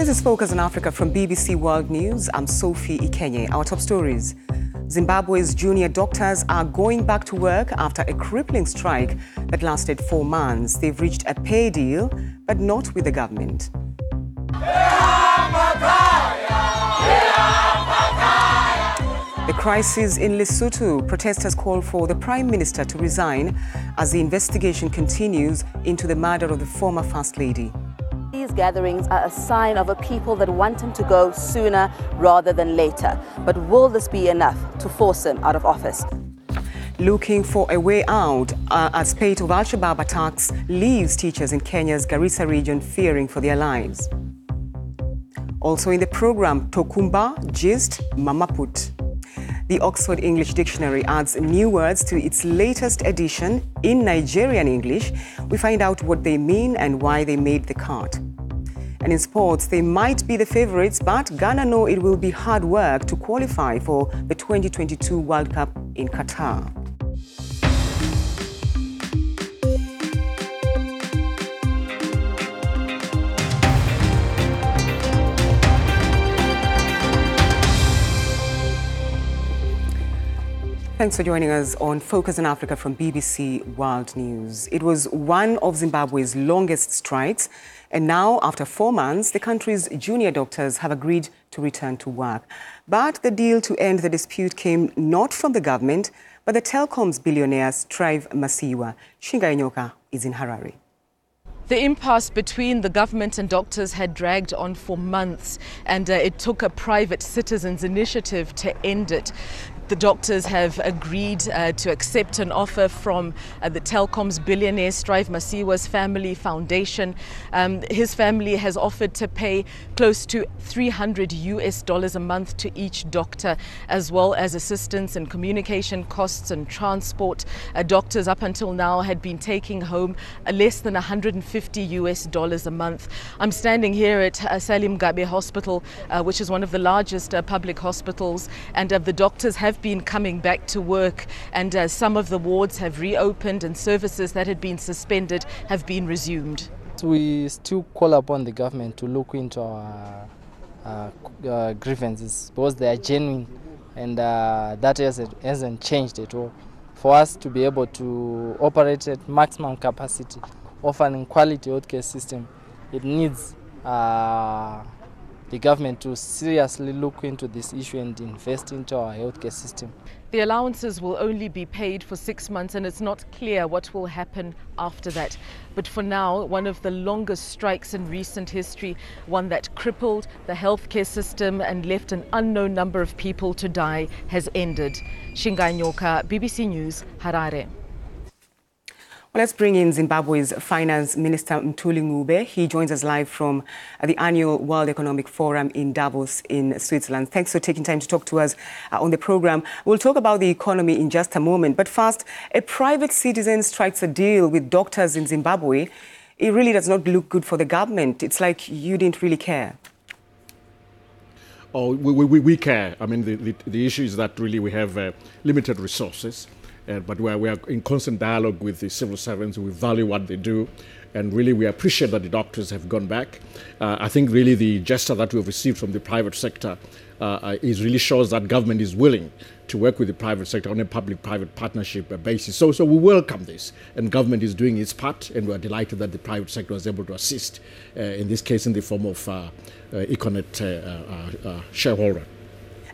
This is Focus on Africa from BBC World News. I'm Sophie Ikenye. Our top stories. Zimbabwe's junior doctors are going back to work after a crippling strike that lasted four months. They've reached a pay deal, but not with the government. The crisis in Lesotho, protesters call for the Prime Minister to resign as the investigation continues into the murder of the former First Lady. These gatherings are a sign of a people that want him to go sooner rather than later. But will this be enough to force him out of office? Looking for a way out uh, as spate of Al Shabaab attacks leaves teachers in Kenya's Garissa region fearing for their lives. Also in the program, Tokunbo, Gist, Mamaput. The Oxford English Dictionary adds new words to its latest edition in Nigerian English. We find out what they mean and why they made the cut. And in sports, they might be the favorites, but Ghana know it will be hard work to qualify for the 2022 World Cup in Qatar. Thanks for joining us on Focus on Africa from BBC World News. It was one of Zimbabwe's longest strikes, and now, after four months, the country's junior doctors have agreed to return to work. But the deal to end the dispute came not from the government, but the telecoms billionaire Strive Masiyiwa. Shinga is in Harare. The impasse between the government and doctors had dragged on for months, and uh, it took a private citizens' initiative to end it. The doctors have agreed uh, to accept an offer from uh, the telecoms billionaire Strive Masiyiwa's family foundation. Um, his family has offered to pay close to 300 US dollars a month to each doctor, as well as assistance and communication costs and transport. Uh, doctors up until now had been taking home uh, less than 150 US dollars a month. I'm standing here at uh, Sally Mugabe Hospital, uh, which is one of the largest public hospitals, and the doctors have been coming back to work, and uh, some of the wards have reopened, and services that had been suspended have been resumed. We still call upon the government to look into our uh, uh, grievances because they are genuine, and uh, that hasn't, hasn't changed at all. For us to be able to operate at maximum capacity, offering quality healthcare system, it needs uh, the government to seriously look into this issue and invest into our healthcare system. The allowances will only be paid for six months, and it's not clear what will happen after that. But for now, one of the longest strikes in recent history, one that crippled the healthcare system and left an unknown number of people to die, has ended. Shinga Nyoka, BBC News, Harare. Well, let's bring in Zimbabwe's Finance Minister Mthuli Ncube. He joins us live from the annual World Economic Forum in Davos in Switzerland. Thanks for taking time to talk to us uh, on the program. We'll talk about the economy in just a moment. But first, a private citizen strikes a deal with doctors in Zimbabwe. It really does not look good for the government. It's like you didn't really care. Oh, we, we, we care. I mean, the, the, the issue is that really we have uh, limited resources. Uh, but we are, we are in constant dialogue with the civil servants. We value what they do. And really, we appreciate that the doctors have gone back. Uh, I think really the gesture that we've received from the private sector uh, uh is really shows that government is willing to work with the private sector on a public-private partnership uh, basis. So, so we welcome this, and government is doing its part, and we are delighted that the private sector was able to assist. Uh, in this case, in the form of Econet shareholder.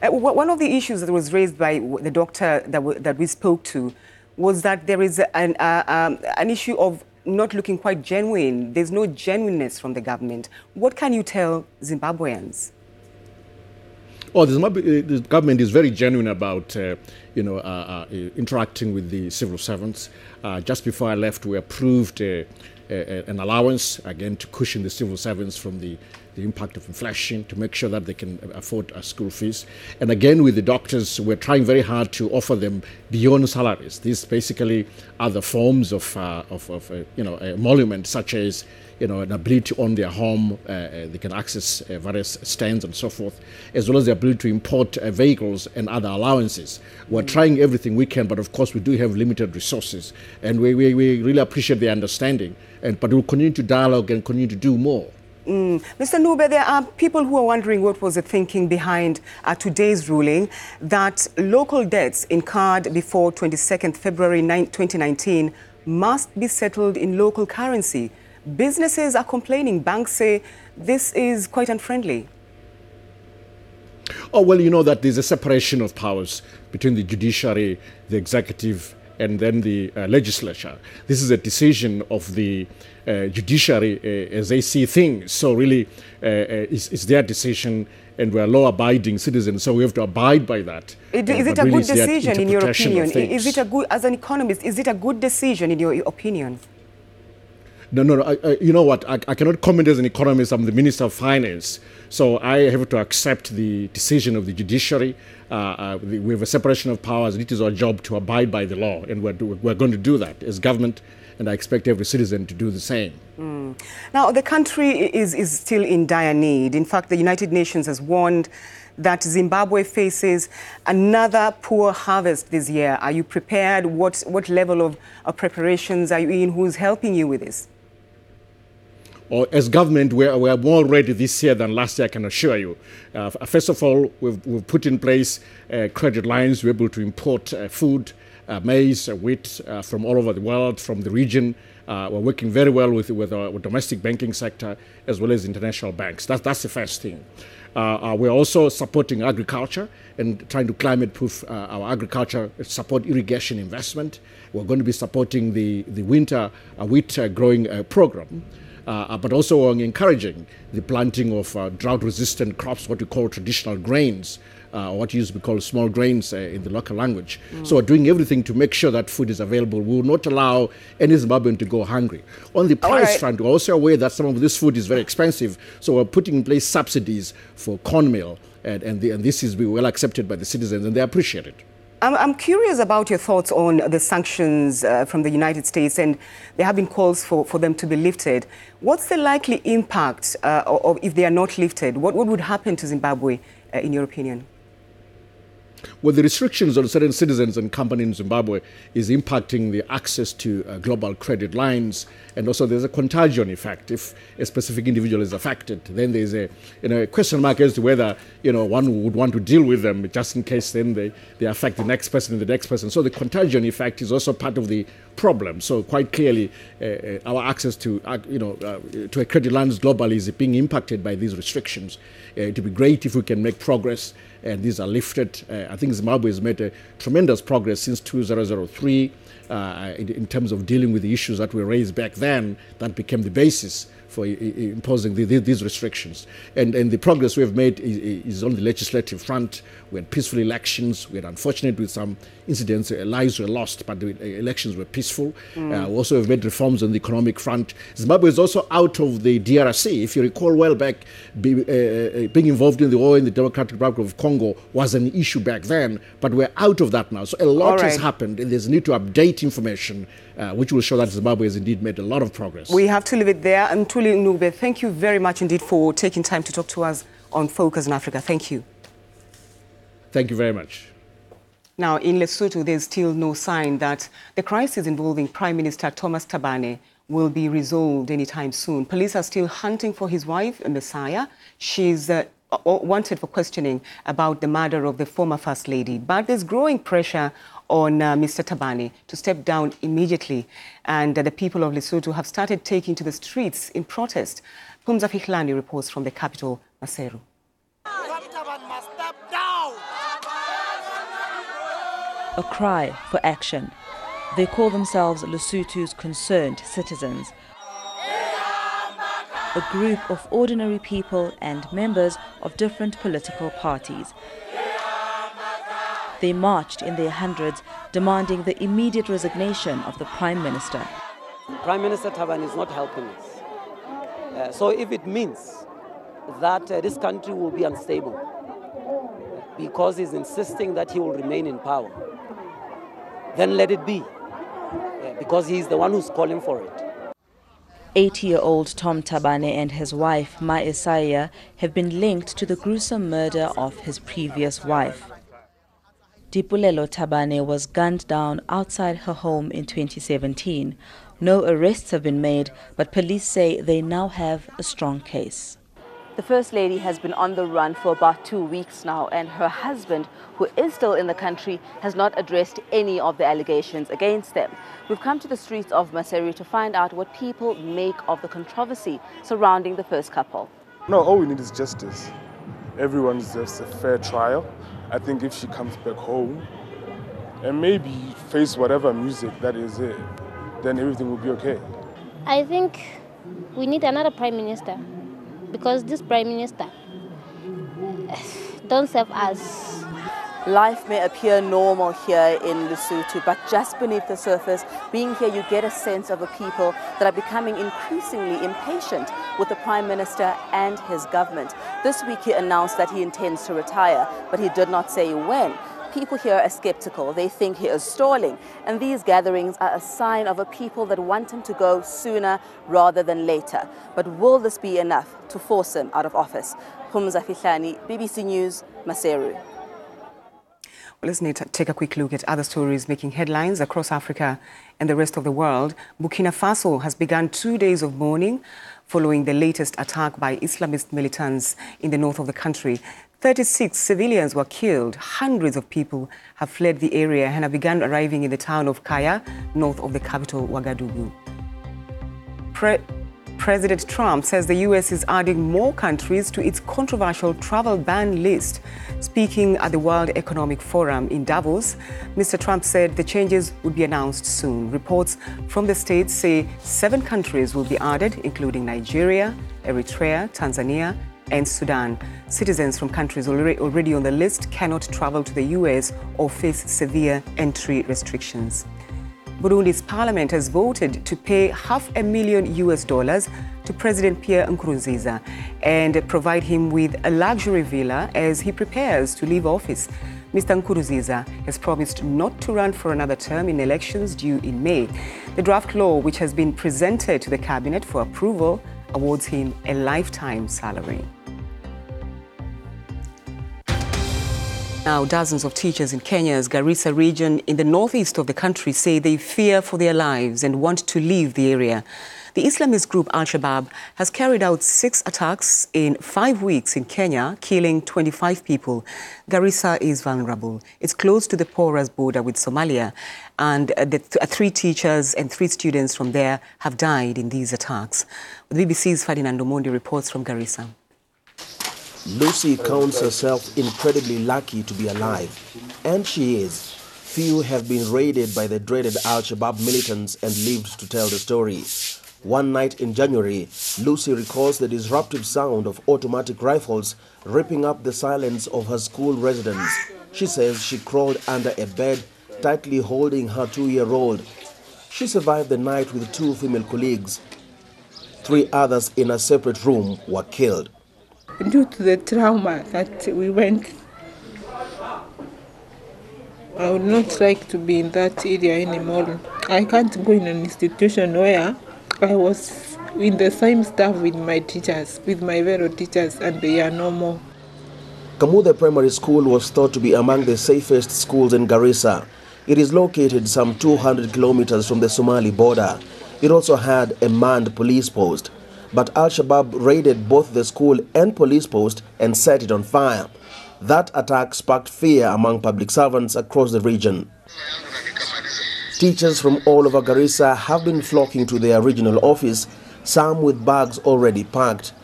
Uh, one of the issues that was raised by the doctor that, that we spoke to was that there is an, uh, um, an issue of not looking quite genuine. There's no genuineness from the government. What can you tell Zimbabweans? Oh, the, uh, government is very genuine about, uh, you know, uh, uh, interacting with the civil servants. Uh, just before I left, we approved an allowance again to cushion the civil servants from the the impact of inflation, to make sure that they can afford uh, school fees. And again, with the doctors, we're trying very hard to offer them beyond salaries. These basically are the forms of, uh, of, of uh, you know, emolument, such as you know, an ability to own their home, uh, uh, they can access uh, various stands and so forth, as well as the ability to import uh, vehicles and other allowances. We're mm. trying everything we can, but of course we do have limited resources, and we, we, we really appreciate the understanding, and, but we'll continue to dialogue and continue to do more. Mm. Mr. Ncube, there are people who are wondering what was the thinking behind uh, today's ruling that local debts incurred before 22nd February 9, 2019 must be settled in local currency. Businesses are complaining. Banks say this is quite unfriendly. Oh, well, you know that there's a separation of powers between the judiciary, the executive, and then the uh, legislature. This is a decision of the uh, judiciary uh, as they see things. So, really, uh, uh, it's, it's, their decision, and we're law abiding citizens, so we have to abide by that. It, is it a really good decision, in your opinion? Is it a good, as an economist, is it a good decision, in your opinion? No, no, no. I, I, you know what? I, I, cannot comment as an economist. I'm the Minister of Finance. So I have to accept the decision of the judiciary. Uh, uh, we have a separation of powers. It is our job to abide by the law, and we're, we're going to do that as government. And I expect every citizen to do the same. Mm. Now, the country is, is still in dire need. In fact, the United Nations has warned that Zimbabwe faces another poor harvest this year. Are you prepared? What, what level of, of preparations are you in? Who's helping you with this? Or as government, we're, we're more ready this year than last year, I can assure you. Uh, first of all, we've, we've put in place uh, credit lines. We're able to import uh, food, uh, maize, uh, wheat uh, from all over the world, from the region. we're working very well with, with our domestic banking sector as well as international banks. That's, that's the first thing. we're also supporting agriculture and trying to climate proof our agriculture, support irrigation investment. We're going to be supporting the, the winter wheat growing program uh, but also on encouraging the planting of uh, drought resistant crops, what we call traditional grains. Uh, what used to be called small grains uh, in the local language. Mm. So we're doing everything to make sure that food is available. We will not allow any Zimbabwean to go hungry. On the price right. front, we're also aware that some of this food is very expensive. So we're putting in place subsidies for cornmeal, and, and, the, and this is well accepted by the citizens, and they appreciate it. I'm, I'm curious about your thoughts on the sanctions uh, from the United States, and there have been calls for, for them to be lifted. What's the likely impact uh, of, if they are not lifted? What, what would happen to Zimbabwe, uh, in your opinion? Well, the restrictions on certain citizens and companies in Zimbabwe is impacting the access to uh, global credit lines, and also there's a contagion effect. If a specific individual is affected, then there's a you know a question mark as to whether you know one would want to deal with them just in case then they, they affect the next person and the next person. So the contagion effect is also part of the problem. So quite clearly, uh, uh our access to uh, you know uh, to a credit lines globally is being impacted by these restrictions. Uh, it would be great if we can make progress and these are lifted. I think Zimbabwe has made a tremendous progress since 2003 uh, in, in, terms of dealing with the issues that were raised back then that became the basis for imposing the, the, these restrictions. And, and the progress we have made is, is, on the legislative front. We had peaceful elections. We had unfortunate with some incidents, uh, lives were lost, but the uh, elections were peaceful. Mm. Uh, we also have made reforms on the economic front. Zimbabwe is also out of the DRC. If you recall well back, be, uh, uh, being involved in the war in the Democratic Republic of Congo was an issue back then, but we're out of that now. So a lot right. has happened, and there's a need to update information uh, which will show that Zimbabwe has indeed made a lot of progress. We have to leave it there. And Mthuli Ncube, thank you very much indeed for taking time to talk to us on Focus on Africa. Thank you. Thank you very much. Now, in Lesotho, there's still no sign that the crisis involving Prime Minister Thomas Thabane will be resolved anytime soon. Police are still hunting for his wife, Maesaiah. She's uh, wanted for questioning about the murder of the former First Lady. But there's growing pressure on uh, Mr. Thabane to step down immediately. And uh, the people of Lesotho have started taking to the streets in protest. Pumza Fihlani reports from the capital, Maseru. A cry for action. They call themselves Lesotho's concerned citizens. A group of ordinary people and members of different political parties they marched in their hundreds, demanding the immediate resignation of the Prime Minister. Prime Minister Thabane is not helping us. Uh, so if it means that uh, this country will be unstable because he's insisting that he will remain in power, then let it be, uh, because he's the one who's calling for it. 80-year-old Tom Thabane and his wife, Maesaiah, have been linked to the gruesome murder of his previous wife. Lipolelo Thabane was gunned down outside her home in 2017 No arrests have been made, but police say they now have a strong case. The First Lady has been on the run for about two weeks now, and her husband, who is still in the country, has not addressed any of the allegations against them. We've come to the streets of Maseru to find out what people make of the controversy surrounding the first couple. No, all we need is justice. Everyone deserves a fair trial. I think if she comes back home and maybe face whatever music that is it, then everything will be okay. I think we need another prime minister because this prime minister don't serve us. Life may appear normal here in Lesotho, but just beneath the surface, being here, you get a sense of a people that are becoming increasingly impatient with the Prime Minister and his government. This week, he announced that he intends to retire, but he did not say when people here are skeptical. They think he is stalling. And these gatherings are a sign of a people that want him to go sooner rather than later. But will this be enough to force him out of office? Pumza Fihlani, BBC News, Maseru. Let's take a quick look at other stories making headlines across Africa and the rest of the world. Burkina Faso has begun two days of mourning following the latest attack by Islamist militants in the north of the country. 36 civilians were killed. Hundreds of people have fled the area and have begun arriving in the town of Kaya, north of the capital, Ouagadougou. Pre President Trump says the U.S. is adding more countries to its controversial travel ban list. Speaking at the World Economic Forum in Davos, Mr. Trump said the changes would be announced soon. Reports from the States say seven countries will be added, including Nigeria, Eritrea, Tanzania, and Sudan. Citizens from countries already on the list cannot travel to the US or face severe entry restrictions. Burundi's parliament has voted to pay half a million US dollars to President Pierre Nkurunziza and provide him with a luxury villa as he prepares to leave office. Mr. Nkurunziza has promised not to run for another term in elections due in May. The draft law, which has been presented to the cabinet for approval, awards him a lifetime salary. Now, dozens of teachers in Kenya's Garissa region in the northeast of the country say they fear for their lives and want to leave the area. The Islamist group Al Shabaab has carried out six attacks in five weeks in Kenya, killing 25 people. Garissa is vulnerable. It's close to the porous border with Somalia, and uh, the th uh, three teachers and three students from there have died in these attacks. The BBC's Ferdinand Omondi reports from Garissa. Lucy counts herself incredibly lucky to be alive, and she is. Few have been raided by the dreaded Al Shabaab militants and lived to tell the story. One night in January, Lucy recalls the disruptive sound of automatic rifles ripping up the silence of her school residence. She says she crawled under a bed, tightly holding her two year old. She survived the night with two female colleagues. Three others in a separate room were killed due to the trauma that we went. I would not like to be in that area anymore. I can't go in an institution where I was in the same staff with my teachers, with my fellow teachers, and they are no more. Kamuthe Primary School was thought to be among the safest schools in Garissa. It is located some 200 kilometers from the Somali border. It also had a manned police post but Al Shabaab raided both the school and police post and set it on fire. That attack sparked fear among public servants across the region. Teachers from all over Garissa have been flocking to their regional office, some with bags already packed.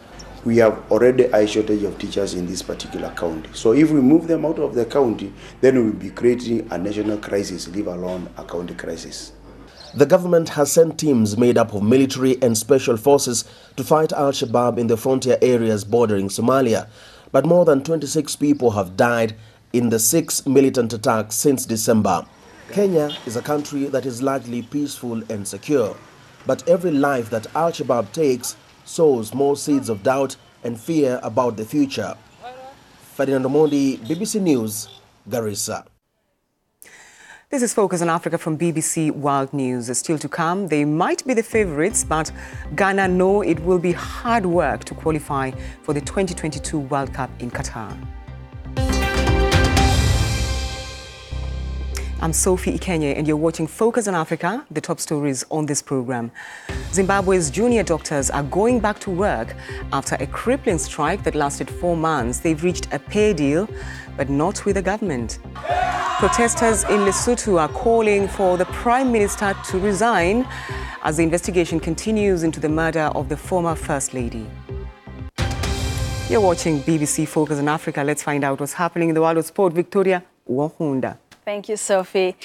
We have already a shortage of teachers in this particular county. So if we move them out of the county, then we will be creating a national crisis, leave alone a county crisis. The government has sent teams made up of military and special forces to fight Al Shabaab in the frontier areas bordering Somalia. But more than 26 people have died in the six militant attacks since December. Kenya is a country that is largely peaceful and secure. But every life that Al Shabaab takes sows more seeds of doubt and fear about the future. Ferdinand Omondi, BBC News, Garissa. This is Focus on Africa from BBC World News. Still to come, they might be the favorites, but Ghana know it will be hard work to qualify for the 2022 World Cup in Qatar. I'm Sophie Ikenye, and you're watching Focus on Africa, the top stories on this program. Zimbabwe's junior doctors are going back to work after a crippling strike that lasted four months. They've reached a pay deal, but not with the government. Protesters in Lesotho are calling for the Prime Minister to resign as the investigation continues into the murder of the former First Lady. You're watching BBC Focus on Africa. Let's find out what's happening in the world of sport. Victoria Wahunda. Thank you, Sophie.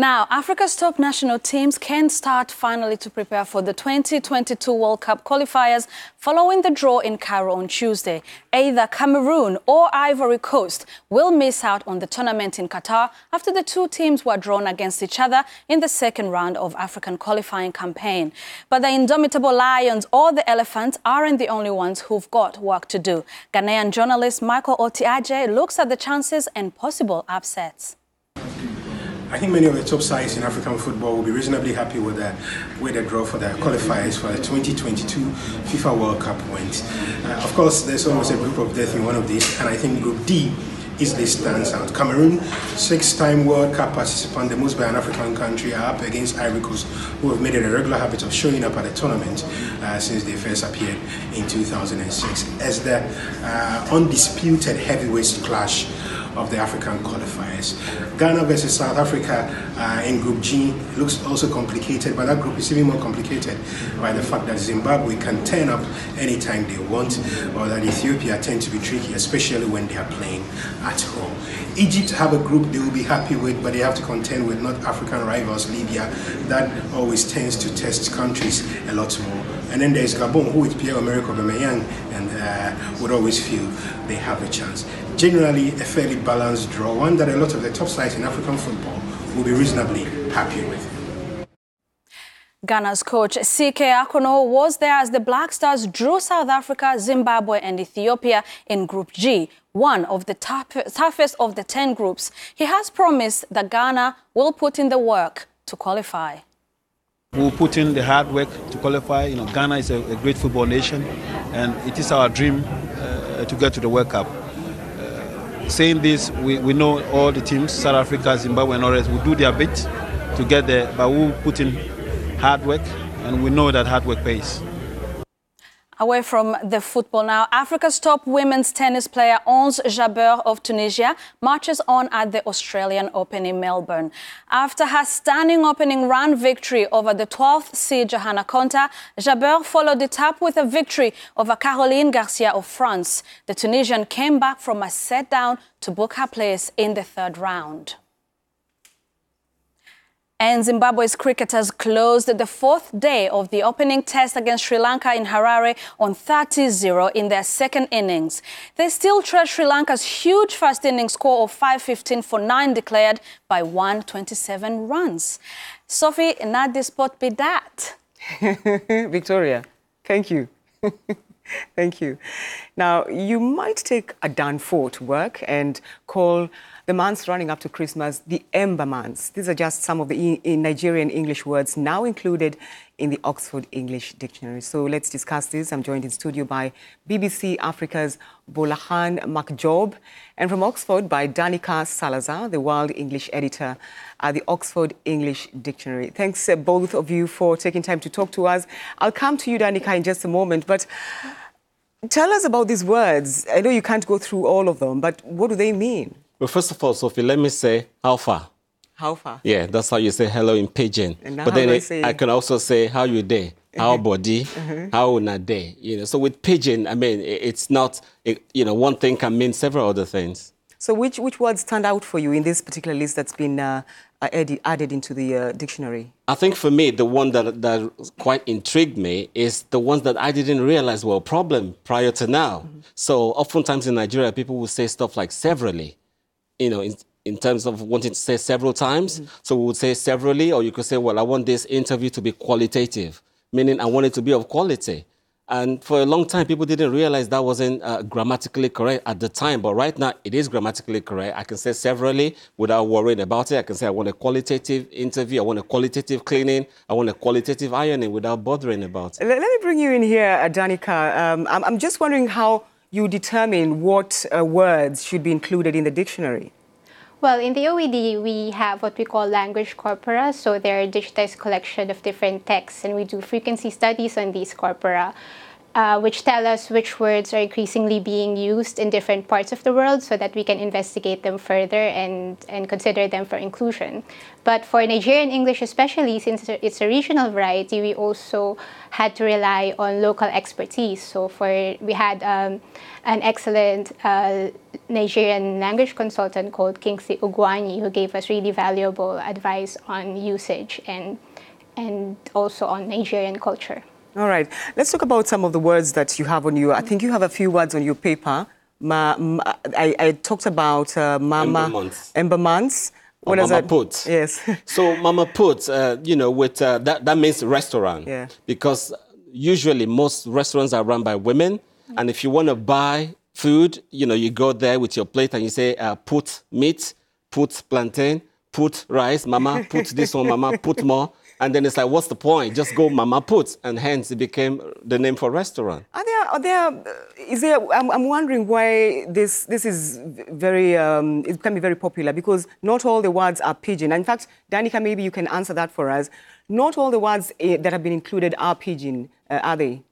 Now, Africa's top national teams can start finally to prepare for the 2022 World Cup qualifiers following the draw in Cairo on Tuesday. Either Cameroon or Ivory Coast will miss out on the tournament in Qatar after the two teams were drawn against each other in the second round of African qualifying campaign. But the indomitable Lions or the Elephants aren't the only ones who've got work to do. Ghanaian journalist Michael Oti Adjei looks at the chances and possible upsets. I think many of the top sides in African football will be reasonably happy with the way the draw for the qualifiers for the 2022 FIFA World Cup went. Uh, of course, there's almost a group of death in one of these, and I think Group D easily stands out. Cameroon, six-time World Cup participant, the most by an African country, are up against Ivory Coast, who have made it a regular habit of showing up at the tournament uh, since they first appeared in 2006 as the uh, undisputed heavyweights clash of the African qualifiers. Ghana versus South Africa uh, in Group G looks also complicated, but that group is even more complicated by the fact that Zimbabwe can turn up anytime they want, or that Ethiopia tend to be tricky, especially when they are playing at home. Egypt have a group they will be happy with, but they have to contend with North African rivals Libya. That always tends to test countries a lot more. And then there's Gabon, who with Pierre-Emerick Aubameyang and uh, would always feel they have a chance. Generally, a fairly balanced draw, one that a lot of the top sides in African football will be reasonably happy with. Ghana's coach CK Akonnor was there as the Black Stars drew South Africa, Zimbabwe, and Ethiopia in Group G, one of the toughest of the 10 groups. He has promised that Ghana will put in the work to qualify. We'll put in the hard work to qualify. You know, Ghana is a, a great football nation, and it is our dream uh, to get to the World Cup. Saying this, we, we know all the teams, South Africa, Zimbabwe, and others, will do their bit to get there, but we'll put in hard work, and we know that hard work pays. Away from the football now, Africa's top women's tennis player Ons Jabeur of Tunisia marches on at the Australian Open in Melbourne. After her stunning opening round victory over the 12th seed Johanna Konta, Jabeur followed it up with a victory over Caroline Garcia of France. The Tunisian came back from a set down to book her place in the third round. And Zimbabwe's cricketers closed the fourth day of the opening test against Sri Lanka in Harare on 30-0 in their second innings. They still trail Sri Lanka's huge first innings score of 515 for 9 declared by 127 runs. Sophie, not this spot be that. Victoria, thank you. thank you. Now, you might take a danfo to work and call the months running up to Christmas, the Ember months. These are just some of the Nigerian English words now included in the Oxford English Dictionary. So let's discuss this. I'm joined in studio by BBC Africa's Bolahan Makjob, and from Oxford by Danica Salazar, the World English editor at the Oxford English Dictionary. Thanks, uh, both of you, for taking time to talk to us. I'll come to you, Danica, in just a moment, but tell us about these words. I know you can't go through all of them, but what do they mean? Well, first of all, Sophie, let me say how far. How far? Yeah, that's how you say hello in pidgin. but then I, I, can also say how you day, how body, uh-huh. how una day. You know, so with pidgin, I mean, it's not. It, you know, one thing can mean several other things. So which which words stand out for you in this particular list that's been uh, added, added into the uh, dictionary? I think for me, the one that that quite intrigued me is the ones that I didn't realize were a problem prior to now. Mm-hmm. So oftentimes in Nigeria, people will say stuff like severally you know, in, in terms of wanting to say several times. Mm-hmm. So we would say severally, or you could say, well, I want this interview to be qualitative, meaning I want it to be of quality. And for a long time, people didn't realize that wasn't uh, grammatically correct at the time. But right now, it is grammatically correct. I can say severally without worrying about it. I can say I want a qualitative interview. I want a qualitative cleaning. I want a qualitative ironing without bothering about it. Let, me bring you in here, uh, Danica. Um, I'm, I'm just wondering how you determine what uh, words should be included in the dictionary? Well, in the OED, we have what we call language corpora. So they're a digitized collection of different texts, and we do frequency studies on these corpora uh, which tell us which words are increasingly being used in different parts of the world so that we can investigate them further and, and consider them for inclusion. But for Nigerian English, especially since it's a regional variety, we also had to rely on local expertise. So for we had um, an excellent uh, Nigerian language consultant called Kingsley Ugwuanyi who gave us really valuable advice on usage and, and also on Nigerian culture. All right. Let's talk about some of the words that you have on you. I think you have a few words on your paper. Ma, ma, I, I, talked about uh, Mama Ember months. What does Mama that? Put. Yes. so Mama Put, uh, you know, with uh, that that means restaurant. Yeah. Because usually most restaurants are run by women, and if you want to buy food, you know, you go there with your plate and you say, uh, "Put meat, put plantain, put rice, Mama, put this one, Mama, put more." And then it's like, what's the point? Just go Mama Put. And hence it became the name for restaurant. Are there, are there, is there, I'm, I'm wondering why this, this is very, um, it can be very popular because not all the words are pidgin. In fact, Danica, maybe you can answer that for us. Not all the words uh, that have been included are pidgin, uh, are they?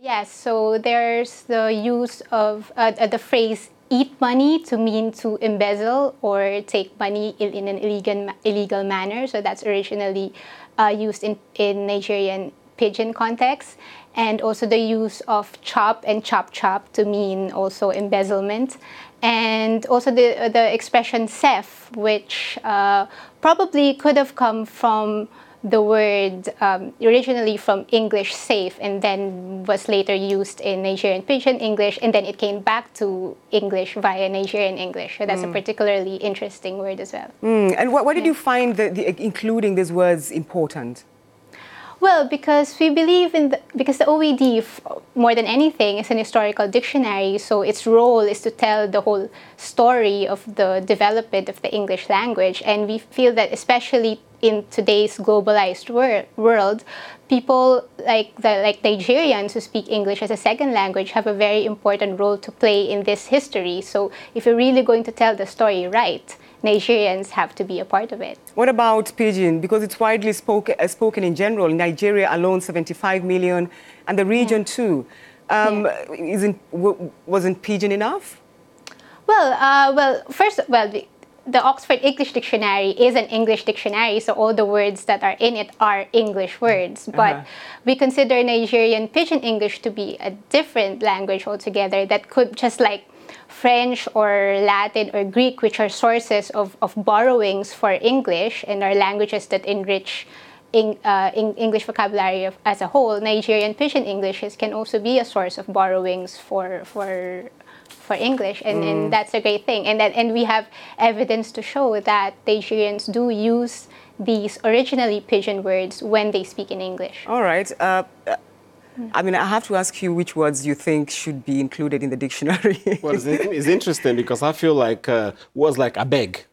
Yes, so there's the use of uh, the phrase eat money to mean to embezzle or take money in, in an illegal, illegal manner. So that's originally uh, used in, in Nigerian pidgin context. And also the use of chop and chop chop to mean also embezzlement. And also the, the expression sef, which uh, probably could have come from the word um, originally from English safe and then was later used in Nigerian Pidgin English and then it came back to English via Nigerian English. So that's mm. a particularly interesting word as well. Mm. And what, why did yeah. you find the, the, including these words important? Well, because we believe in the, because the OED, more than anything, is an historical dictionary. So its role is to tell the whole story of the development of the English language, and we feel that especially in today's globalized wor- world, people like the, like Nigerians who speak English as a second language have a very important role to play in this history. So if you're really going to tell the story right, Nigerians have to be a part of it. What about pidgin? Because it's widely spoke, uh, spoken in general. Nigeria alone, 75 million, and the region yeah. too. Um, yeah. Isn't wasn't pidgin enough? Well, uh, well, first, well, the Oxford English Dictionary is an English dictionary, so all the words that are in it are English words. Uh-huh. But uh-huh. we consider Nigerian Pidgin English to be a different language altogether that could just like French or Latin or Greek, which are sources of, of borrowings for English and are languages that enrich in, uh, in English vocabulary of, as a whole, Nigerian Pidgin English can also be a source of borrowings for, for for English, and, mm. and that's a great thing. And that, and we have evidence to show that Nigerians do use these originally pidgin words when they speak in English. All right. Uh, I mean, I have to ask you which words you think should be included in the dictionary. well, it's, it's, interesting because I feel like uh, words like "a beg"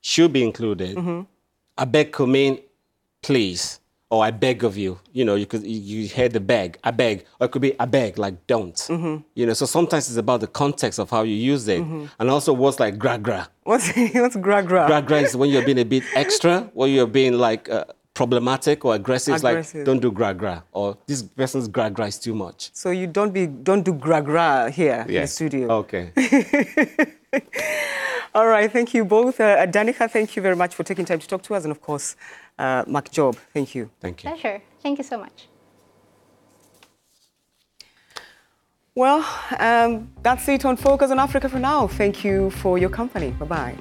should be included. Mm-hmm. beg could mean please or I beg of you. You know, you could you hear the beg, I beg, or it could be I beg, like don't. Mm-hmm. You know, so sometimes it's about the context of how you use it, mm-hmm. and also words like gra gra. What's what's gra gra? Gra gra is when you're being a bit extra, when you're being like. Uh, problematic or aggressive, aggressive. like don't do gra gra or this person's gra gra is too much. So you don't be don't do gra gra here yeah. in the studio. Okay. All right, thank you both. Uh, Danica, thank you very much for taking time to talk to us, and of course, uh, Mark Job. Thank you. Thank you. Pleasure. Thank you so much. Well, um, that's it on Focus on Africa for now. Thank you for your company. Bye bye.